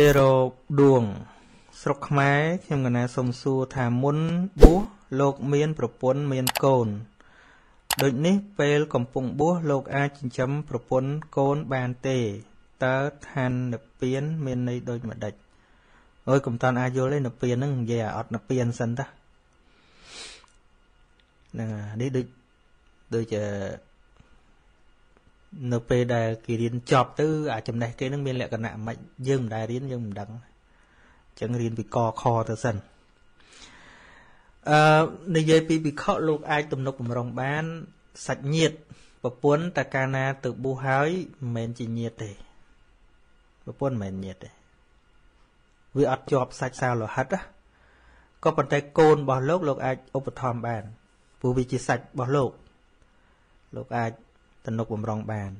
េរោដួង ស្រុកខ្មែរខ្ញុំកណាសុំសួរថាមុនបួសលោកមានប្រពន្ធមានកូនដូចនេះពេលកំពុងបួសលោកអាចចិញ្ចឹមប្រពន្ធកូនបានទេតើឋាននិព្វានមានន័យដូចម្ដេចអើយកុំតាន់អាចយល់ទេនិព្វានហ្នឹងនិយាយឲ្យអត់និព្វានសិនតាហ្នឹងនេះដូចដូចជា នៅពេលដែលគេរៀនចប់ទៅអាចំណេះគេនឹងមានលក្ខណៈមិនយើងមិនដែលរៀនយើងមិនដឹងអញ្ចឹងរៀនពីកខទៅសិនអឺនិយាយពីវិខលោកអាចទំនុកបំរុងបានសាច់ញាតប្រពន្ធតែកាលណាទៅបួសហើយមិនមែនជាញាតទេប្រពន្ធមិនមែនញាតទេវាអត់ជាប់សាច់សាលោហិតណាក៏ប៉ុន្តែកូនរបស់លោកលោកអាចឧបត្ថម្ភបានព្រោះវាជាសាច់របស់លោកលោកអាច ទំនុកបំរុងបាន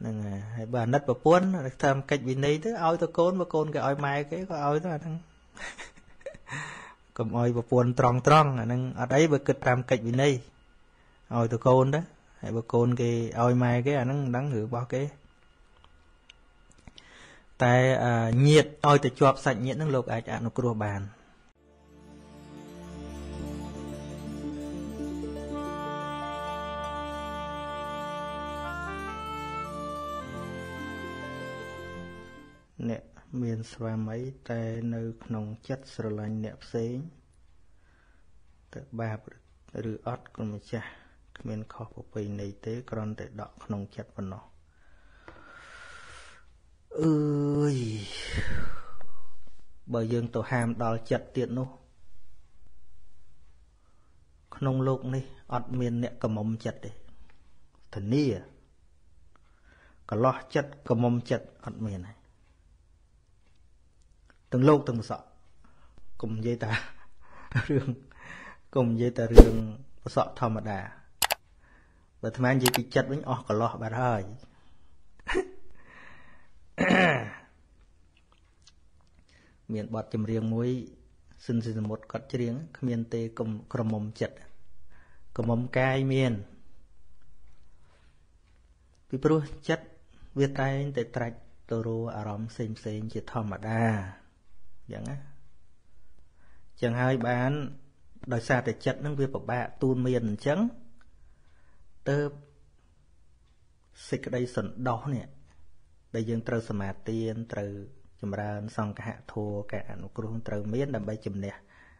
ហ្នឹងហើយបើអាណិតប្រពន្ធតាមកិច្ចវិន័យទៅឲ្យទៅកូនបើកូនគេឲ្យម៉ែគេក៏ឲ្យទៅអាហ្នឹងកុំឲ្យប្រពន្ធត្រង់ត្រង់អាហ្នឹងអត់អីបើគិតតាមកិច្ចវិន័យឲ្យទៅកូនទៅហើយបើកូនគេឲ្យម៉ែគេអាហ្នឹងមិនដឹងឬរបស់គេតែញាតឲ្យទៅជាប់សាច់ញាតហ្នឹងលោកអាចអនុគ្រោះបាន អ្នកមានស្វាមីតែនៅក្នុងចិត្តស្រឡាញ់អ្នកផ្សេងទៅបាបឬអត់គុណម្ចាស់គ្មានខុសប្រពៃណីទេគ្រាន់តែដកក្នុងចិត្តប៉ុណ្ណោះអើយបើយើងទៅហាមដល់ចិត្តទៀតនោះ ក្នុងលោកនេះអត់មានអ្នកកមុំចិត្តទេធានាកលោះចិត្តកមុំចិត្តអត់មានទេ ទាំងលោកទាំងប្រសក់កុំនិយាយតារឿងកុំនិយាយតែរឿងប្រសក់ធម្មតាបើអាត្មានិយាយពីចិត្តវិញអស់កលោះបាត់ហើយមានបទចម្រៀងមួយសិនសិសមុទ្រគាត់ច្រៀងគ្មានទេកុំក្រមុំចិត្តក្រមុំកាយមានពីព្រោះចិត្តវាតែងតែត្រាច់ទៅរកអារម្មណ៍ផ្សេងផ្សេងជាធម្មតា ចឹងណាចឹងហើយបានដោយសារតែចិត្តនឹងវាពិបាកទូនមានអញ្ចឹងទៅសេចក្តីសន្តោសនេះដែលយើងត្រូវសមាទានត្រូវចម្រើន សង្ឃៈធัวការអនុគ្រោះត្រូវមាន ដើម្បីជំនះ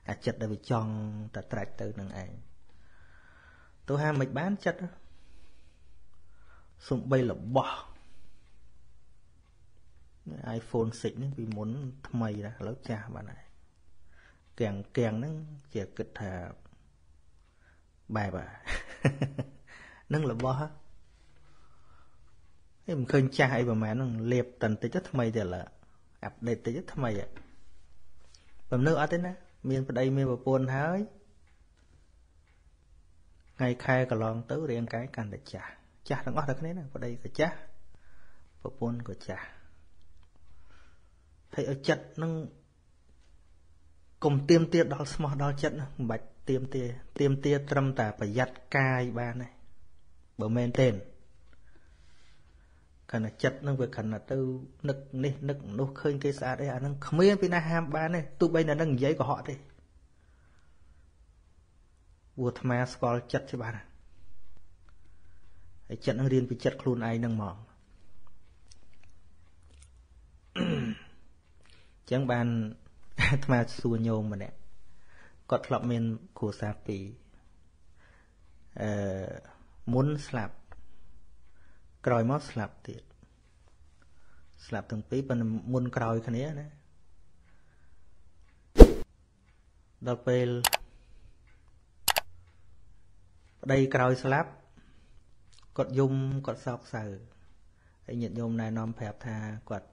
អាចិត្តដែលវាចង់តែត្រាច់ទៅនឹងឯងទោះហាមិនបានចិត្តសំបីរបស់ iPhone 6នេះពីមុនថ្មីណាឥឡូវចាស់បានហើយគាំងគាំងហ្នឹងជាគិតថាបែបហ្នឹងរបស់ឯងមិនឃើញចាស់អីប្រហែលហ្នឹងលាបតន្តិចទៅថ្មីទៅឡើអាប់ដេតតិចទៅថ្មីបំនៅអត់ទេណាមានប្តីមានប្រពន្ធហើយថ្ងៃខែកន្លងទៅរាងកាយកាន់តែចាស់ចាស់ទាំងអស់តែគ្នាណាប្តីក៏ចាស់ប្រពន្ធក៏ចាស់ ហើយឲ្យចិត្តនឹងកុំទៀមទាដល់ស្មោះដល់ចិត្តមិនបាច់ទៀមទាទៀមទាត្រឹមតែប្រយ័ត្នកាយបានទេបើមែនទេគណៈចិត្តនឹងវាគណៈទៅនឹកនេះនឹកនោះឃើញគេស្អាតអីអានឹងគ្មានពីណាហាមបានទេទោះបីតែនឹងនិយាយកុហកទេវួអាត្មាស្គាល់ចិត្តច្បាស់ហើយចិត្តនឹងរៀនពីចិត្តខ្លួនឯងនឹងមក ចឹងបានអាត្មាសួរញោមម្នាក់គាត់ធ្លាប់មានគ្រួសារពីរអឺមុនស្លាប់ក្រោយមកស្លាប់ទៀតស្លាប់ទាំងពីរប៉ុន្តែមុនក្រោយគ្នាណាដល់ពេលប្តីក្រោយស្លាប់គាត់យំគាត់សោកសៅហើយញាតិញោមណែនាំប្រាប់ថាគាត់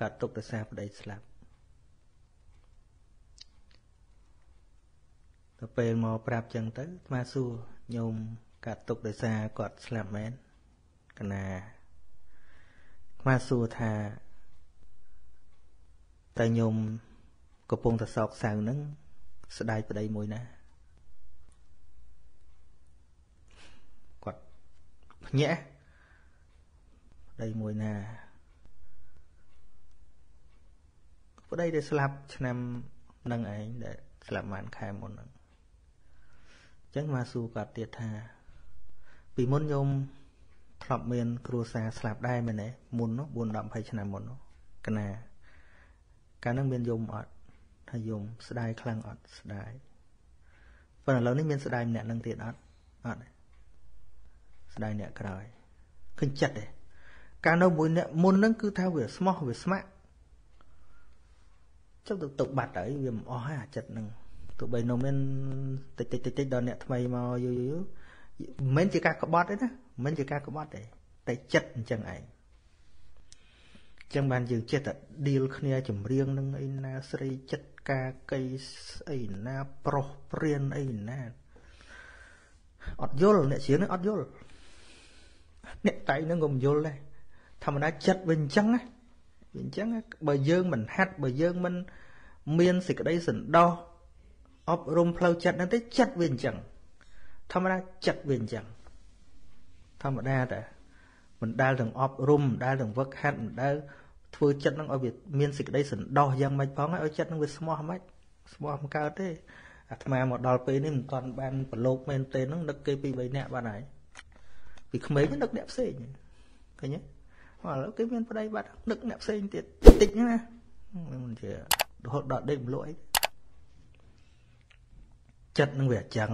កើតទុកដោយសារប្តីស្លាប់ដល់ពេលមកប្រាប់ចឹងទៅអាត្មាសួរញោមកើតទុកដោយសារគាត់ស្លាប់មែនកណាអាត្មាសួរថាតើញោមកំពុងតែសោកសៅនឹងស្ដាយប្តីមួយណាគាត់ភ្ញាក់ប្តីមួយណា ប្តីដែលស្លាប់ឆ្នាំនឹងឯងដែលស្លាប់បានខែមុនហ្នឹងអញ្ចឹងមកសួរគាត់ទៀតថា ពីមុនញោមធ្លាប់មាន គ្រួសារស្លាប់ដែរមែនទេមុននោះ4 10 20ឆ្នាំមុននោះកណាកាលហ្នឹងមានយមអត់ថាយមស្ដាយខ្លាំងអត់ស្ដាយប៉ុន្តែឥឡូវនេះមានស្ដាយម្នាក់នឹងទៀតអត់អត់ស្ដាយអ្នកក្រោយឃើញចិត្តទេកាលនៅមួយអ្នកមុនហ្នឹងគឺថាវាស្មោះវាស្ម័គ្រ ចុះទៅទុកបាត់ហើយវាមិនអស់ហើយអាចិត្តហ្នឹងទោះបីនៅមានតិចតិចតិចតិចដល់អ្នកថ្មីមកយូរយូរមិនមែនជាការក្បត់ទេណាមិនមែនជាការក្បត់ទេតែចិត្តអញ្ចឹងឯងចឹងបានយើងចិត្តតែ deal គ្នាចម្រៀងនឹងអីណាស្រីចិត្តការកៃអីណាប្រុសព្រានអីណាអត់យល់អ្នកច្រៀងនឹងអត់យល់អ្នកតែងនឹងក៏មិនយល់ដែរធម្មតាចិត្តវាអញ្ចឹងណាវា អញ្ចឹងបើយើងមិនហាត់បើយើងមិនមានសេចក្តីសន្តោសអប់រំផ្លូវចិត្តហ្នឹងទេចិត្តវាអញ្ចឹងធម្មតាចិត្តវាអញ្ចឹងធម្មតាតែមិនដែលទាំងអប់រំមិនដែលទាំងវឹកហាត់មិនដែលធ្វើចិត្តនឹងឲ្យវាមានសេចក្តីសន្តោសយ៉ាងម៉េចផងឲ្យចិត្តនឹងវាស្មោះម៉េចស្មោះមិនកើតទេអាត្មាមកដល់ពេលនេះមិនទាន់បានប្រឡូកមែនទេនឹងនឹកគេពី3នាក់បាត់ហើយពីក្មេងនឹកអ្នកផ្សេងឃើញទេ ឥឡូវគេមានប្តីបាត់នឹកអ្នកផ្សេងទៀតតិចណាមិនជារហូតដល់ដេកមលក់អីចិត្តនឹងវាអញ្ចឹង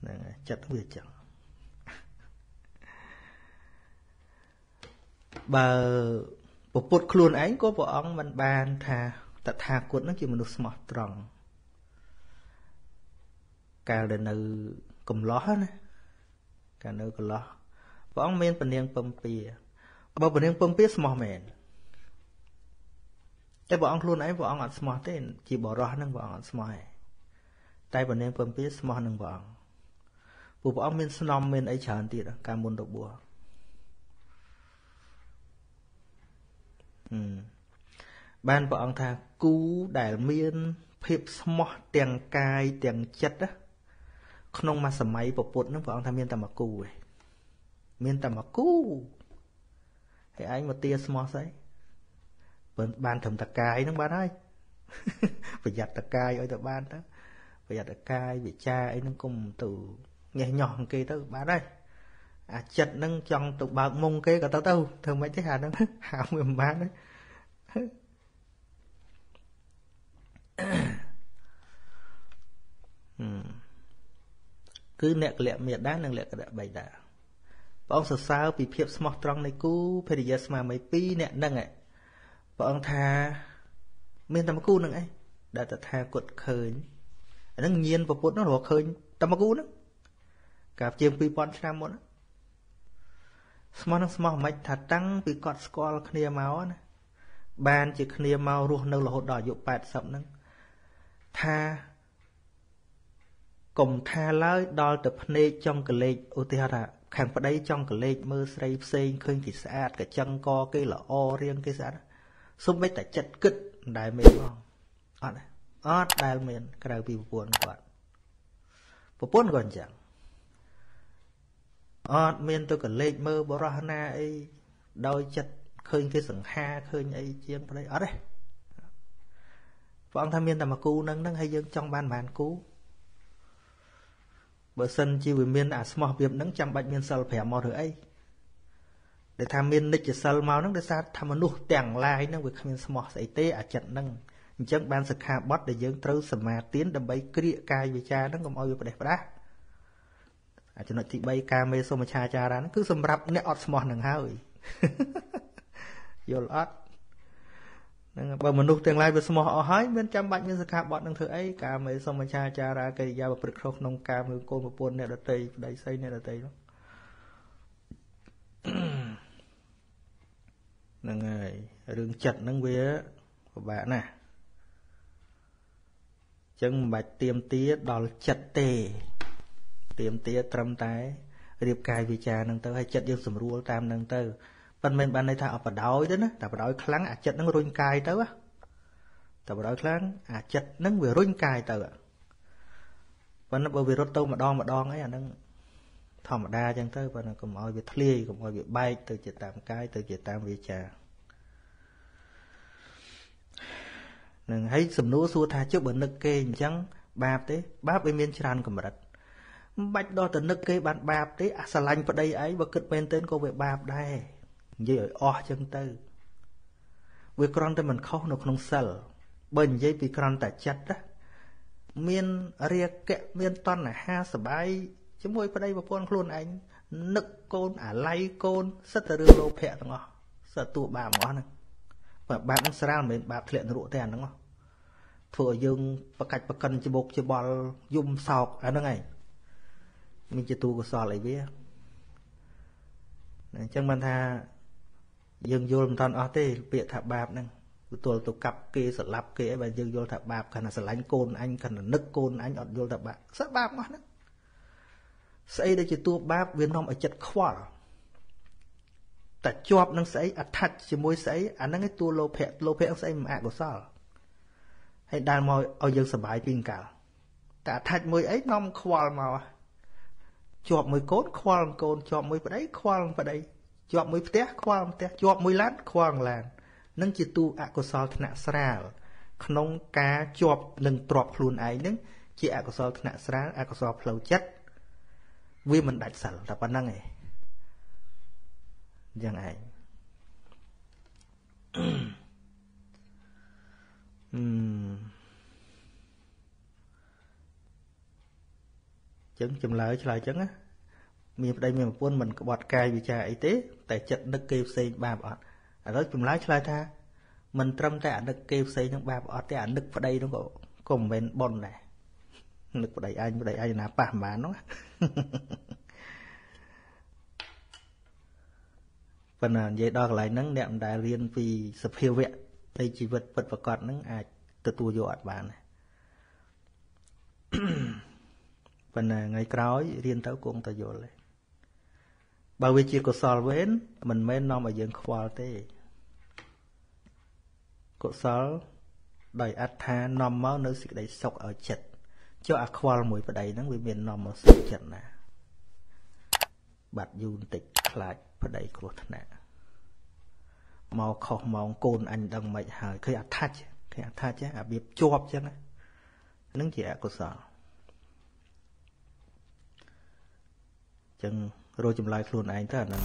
ហ្នឹងចិត្តវាអញ្ចឹងបើពពុទ្ធខ្លួនឯងក៏ព្រះអង្គមិនបានថាតថាគតនឹងជាមនុស្សស្មោះត្រង់កាលដែលនៅកំឡោះណាកាលនៅកំឡោះ ព្រះអង្គមានពនាងពំពាបើពនាងពំពាស្មោះមែនតែព្រះអង្គខ្លួនឯងព្រះអង្គអត់ស្មោះទេជាបរោះនឹងព្រះអង្គអត់ស្មោះទេតែពនាងពំពាស្មោះនឹងព្រះអង្គព្រោះព្រះអង្គមានស្នំមានអីច្រើនទៀតកាលមុនទៅបួសបានព្រះអង្គថាគូដែលមានភាពស្មោះទាំងកាយទាំងចិត្តក្នុងមួយសម័យពពុទ្ធនឹងព្រះអង្គថាមានតែមួយគូឯង មានតែមួយគូហើយឯងមកទាស្មោះស្អីបើបានត្រឹមតកាយនឹងបានហើយប្រយ័ត្នតកាយឲ្យទៅបានទៅប្រយ័ត្នតកាយវិចារអីនឹងគុំទៅញេះញោះគេទៅបានហើយអាចិត្តនឹងចង់ទៅបើកមុងគេក៏ទៅទៅធ្វើមិនទេអាហ្នឹងហៅវាមិនបានគឺអ្នកកលៈមេដានិងលក្ខណៈបៃតា ព្រះអង្គសរសើរពីភាពស្មោះត្រង់នៃគូភរិយាស្មាមី2អ្នកនឹងព្រះអង្គថាមានតែមួយគូនឹងឯងដែលតថាគតឃើញអានឹងញៀនពពុទ្ធនោះរកឃើញតែមួយគូហ្នឹងកាលជាង2000ឆ្នាំមុនស្មោះនឹងស្មោះមិនថាតាំងពីគាត់ស្គាល់គ្នាមកណាបានជាគ្នាមករស់នៅរហូតដល់អាយុ80ហ្នឹងថាកុំថាឡើយដល់ទៅភ្នែកចង់កលេចឧទាហរណ៍ថា ខាងប្តីចង់កលេចមើលស្រីផ្សេងឃើញគេស្អាតកញ្ចឹងកគេល្អរៀងគេស្អាតសុំមិនតែចិត្តគិតមិនដែលមានផងអត់អត់ដែលមាន ក្រៅពីប្រពន្ធគាត់ប្រពន្ធក៏អញ្ចឹងអត់មានទៅកលេចមើលបរោះណាអីដោយចិត្តឃើញគេសង្ហាឃើញអីជាងប្តីអត់ទេព្រះអង្គថាមានតែមួយគូនឹងហ្នឹងហើយយើងចង់បានបានគូ បើសិនជាវាមានអាស្មោះភាពហ្នឹងចាំបាច់មានសិល5មកឬអីដែលថាមាននិច្ចសិលមកហ្នឹងដោយសារថាមនុស្សទាំងឡាយហ្នឹងវាគ្មានស្មោះស្អីទេអាចិត្តហ្នឹងអញ្ចឹងបានសិក្ខាបទដែលយើងត្រូវសមាទានដើម្បីគ្រាកកាយវិចារហ្នឹងកុំឲ្យវាផ្ដេសផ្ដាស់អាចំណុចទី3ការមេសុមឆាចារាហ្នឹងគឺសម្រាប់អ្នកអត់ស្មោះនឹងហើយយល់អត់ ហ្នឹងបើមនុស្សទាំងឡាយវាស្មោះអស់ហើយមានចាំបាច់មានសិក្ខាបទនឹងធ្វើអីការមេសុមឆាចារាកិរិយាប្រព្រឹត្តខុសក្នុងការមើលកូនប្រពន្ធអ្នកដតីប្តីស្រីអ្នកដតីនោះហ្នឹងហើយរឿងចិត្តហ្នឹងវាពិបាកណាស់ចឹងមិនបាច់ទៀមទាដល់ចិត្តទេទៀមទាត្រឹមតែរៀបកាយវិចារនឹងទៅហើយចិត្តយើងស្រួលតាមនឹងទៅ ប៉ុន្តែមិនបានន័យថាអបដោយទេណាតែបដោយខ្លាំងអាចិត្តនឹងរុញកាយទៅតែបដោយខ្លាំងអាចិត្តនឹងវារុញកាយទៅប៉ុន្តែបើវារត់ទៅម្ដងម្ដងអីអានឹងធម្មតាអញ្ចឹងទៅប៉ុន្តែកុំឲ្យវាធ្លាយកុំឲ្យវាបែកទៅជាតាមកាយទៅជាតាមវាចានឹងហើយសំណួរសួរថាចុះបើនឹកគេអញ្ចឹងបាបទេ បាបវាមានច្រើនកម្រិតមិនបាច់ដល់ទៅនឹកគេបានបាបទេអាស្រឡាញ់ប្តីឯងបើគិតមែនទែនក៏វាបាបដែរ និយាយឲ្យអស់អញ្ចឹងទៅវាគ្រាន់តែមិនខុសនៅក្នុងសិលបើនិយាយពីគ្រាន់តែចិត្តណាមានរាគៈមានតណ្ហាសបាយជាមួយប្តីប្រពន្ធខ្លួនឯងនឹកកូនអាល័យកូនសិតតែរឿងលោភៈទាំងអស់សិតតួបាបទាំងអស់ហ្នឹងបើបាបហ្នឹងស្រាលមិនមែនបាបធ្លាក់នរកទេអាហ្នឹងធ្វើឲ្យយើងប្រកាច់ប្រកិនច្បុកច្បល់យំសោកអាហ្នឹងឯងមានជាទូកុសលអីវាអញ្ចឹងបានថា យើងយល់មិនតាន់អស់ទេពាក្យថាបាបហ្នឹងទទួលទៅកាប់គេស្លាប់គេអីបើយើងយល់ថាបាបខណៈស្រឡាញ់កូនអញខណៈនឹកកូនអញអត់យល់ថាបាបសឹកបាបអស់ហ្នឹងស្អីដែលជាតួបាបវានាំឲ្យចិត្តខ្វល់តែជាប់នឹងស្អីអដ្ឋិតជាមួយស្អីអាហ្នឹងឯតួលោភៈលោភៈស្អីមិនអកុសលហើយដើរមកឲ្យយើងសុបាយពីកាលតែអដ្ឋិតមួយអីនាំខ្វល់មកជាប់មួយកូនខ្វល់កូនជាប់មួយប្តីខ្វល់ប្តី ជាប់មួយផ្ទះខ្វល់ផ្ទះជាប់មួយឡានខ្វល់ឡាននឹងជាទូអកុសលធ្នាក់ស្រាលក្នុងការជាប់នឹងទ្របខ្លួនឯងនឹងជាអកុសលធ្នាក់ស្រាលអកុសលផ្លូវចិត្តវាមិនដាច់សិលតែប៉ុណ្្នឹងឯងយ៉ាងឯងអឺចឹងចម្លើយឆ្លើយចឹងណា មានប្តីមានប្រពន្ធមិនក្បត់កាយវិចារអីទេ តែចិត្តនឹកគេផ្សេងបាបអត់ឥឡូវចម្លើយឆ្លើយថាមិនត្រឹមតែអានឹកគេផ្សេងនឹងបាបអត់ទេអានឹកប្តីនោះក៏ក៏មិនមែនប៉ុនដែរនឹកប្តីឯងប្តីឯងណាប៉ះប្រហែលនោះប៉ុន្តែនិយាយដល់កន្លែងហ្នឹងអ្នកមិនដែលរៀនពីសភាវៈនៃជីវិតពិតប្រកបហ្នឹងអាចទទួលយកអត់បានប៉ុន្តែថ្ងៃក្រោយរៀនទៅគង់តែយល់ទេ បើវាជាកុសលវេនមិនមែននាំឲ្យយើងខ្វល់ទេកុសលដោយអត្ថានាំមកនៅសេចក្តីសុខឲ្យចិត្តចុះអាខ្វល់មួយប្តីហ្នឹងវាមាននាំមកសុខចិត្តណា បាត់យូរបន្តិចខ្លាចប្តីគ្រោះថ្នាក់មកខុសម៉ោងកូនអញដឹងមិនហើយឃើញអាថាច់ឃើញអាថាច់អារបៀបជាប់ចឹងហ្នឹងជាអកុសលចឹង រកចម្លើយខ្លួនឯងទៅអាហ្នឹង